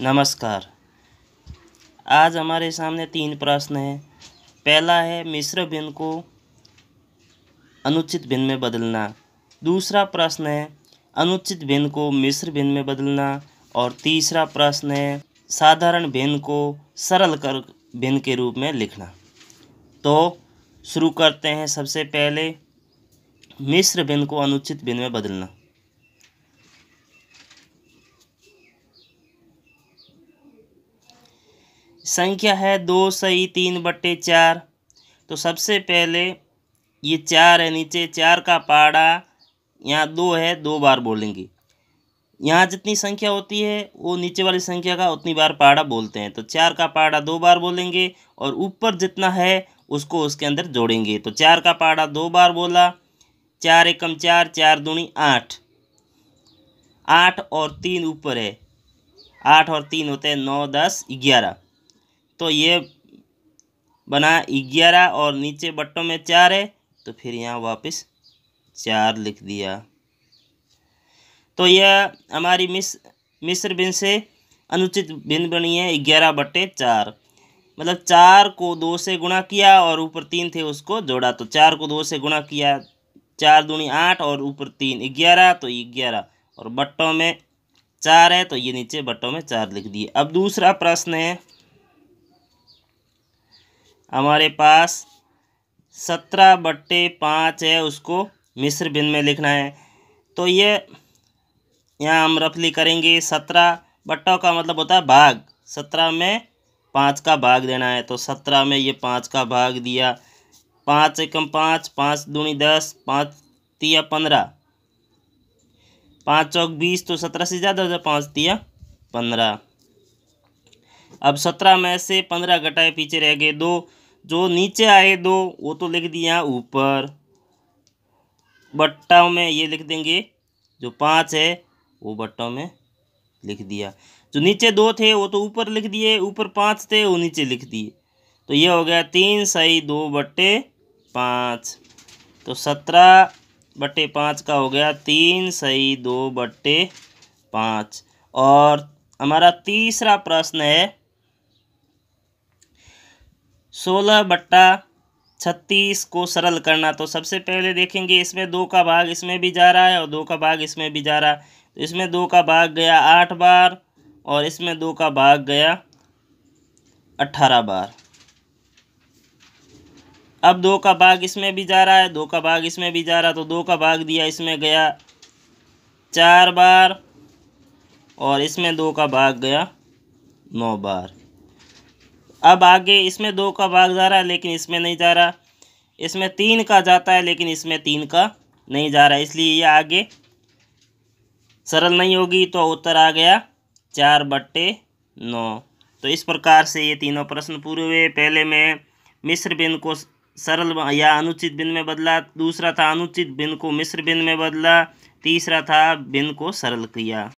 नमस्कार। आज हमारे सामने तीन प्रश्न हैं। पहला है, मिश्र भिन्न को अनुचित भिन्न में बदलना। दूसरा प्रश्न है, अनुचित भिन्न को मिश्र भिन्न में बदलना। और तीसरा प्रश्न है, साधारण भिन्न को सरल कर भिन्न के रूप में लिखना। तो शुरू करते हैं सबसे पहले, मिश्र भिन्न को अनुचित भिन्न में बदलना। संख्या है दो सही, तीन बट्टे चार। तो सबसे पहले ये चार है, नीचे चार का पाड़ा, यहाँ दो है, दो बार बोलेंगे। यहाँ जितनी संख्या होती है, वो नीचे वाली संख्या का उतनी बार पाड़ा बोलते हैं। तो चार का पाड़ा दो बार बोलेंगे और ऊपर जितना है, उसको उसके अंदर जोड़ेंगे। तो चार का पाड़ा दो बार बोला, चार एकम चार चार दूनी आठ। आठ और तीन ऊपर है। आठ और तीन होते हैं नौ, दस, ग्यारह। तो ये बना ग्यारह और नीचे बट्टों में चार है तो फिर यहाँ वापस चार लिख दिया। तो यह हमारी मिस, मिस्र बिन से अनुचित बिन बनी है, ग्यारह बट्टे चार। मतलब चार को दो से गुणा किया और ऊपर तीन थे उसको जोड़ा तो चार को दो से गुणा किया, चार दूनी आठ और ऊपर तीन ग्यारह तो ग्यारह। और बट्टों में चार है तो ये नीचे बट्टों में चार लिख दिए। अब दूसरा प्रश्न है हमारे पास सत्रह बट्टे पाँच है, उसको मिस्र बिन में लिखना है। तो ये यहाँ हम रफली करेंगे, सत्रह बट्टों का मतलब होता है भाग। सत्रह में पाँच का भाग देना है तो सत्रह में ये पाँच का भाग दिया। पाँच एकम पाँच पाँच दूनी दस, पाँच तिया पंद्रह। पाँच चौक बीस तो सत्रह से ज़्यादा हो जाए पाँच तिया पंद्रह। अब सत्रह में से पंद्रह घटाए पीछे रह गए दो। जो नीचे आए दो, वो तो लिख दिया ऊपर। बट्टाओं में ये लिख देंगे, जो पाँच है, वो बट्टों में लिख दिया। जो नीचे दो थे, वो तो ऊपर लिख दिए, ऊपर पाँच थे, वो नीचे लिख दिए। तो ये हो गया तीन, सही दो बट्टे पाँच। तो सत्रह बट्टे पाँच का हो गया तीन, सही दो बट्टे पाँच। और हमारा तीसरा प्रश्न है सोलह बट्टा छत्तीस को सरल करना। तो सबसे पहले देखेंगे, इसमें दो का भाग इसमें भी जा रहा है और दो का भाग इसमें भी जा रहा है। तो इसमें दो का भाग गया आठ बार और इसमें दो का भाग गया अट्ठारह बार। अब दो का भाग इसमें भी जा रहा है, दो का भाग इसमें भी जा रहा तो दो का भाग दिया इसमें गया चार बार और इसमें दो का भाग गया नौ बार। अब आगे इसमें दो का भाग जा रहा है, लेकिन इसमें नहीं जा रहा। इसमें तीन का जाता है, लेकिन इसमें तीन का नहीं जा रहा। इसलिए ये आगे सरल नहीं होगी तो उत्तर आ गया चार बट्टे नौ। तो इस प्रकार से ये तीनों प्रश्न पूरे हुए। पहले में मिश्र बिन को सरल या अनुचित बिन में बदला, दूसरा था अनुचित बिन को मिश्र बिन में बदला, तीसरा था बिन को सरल किया।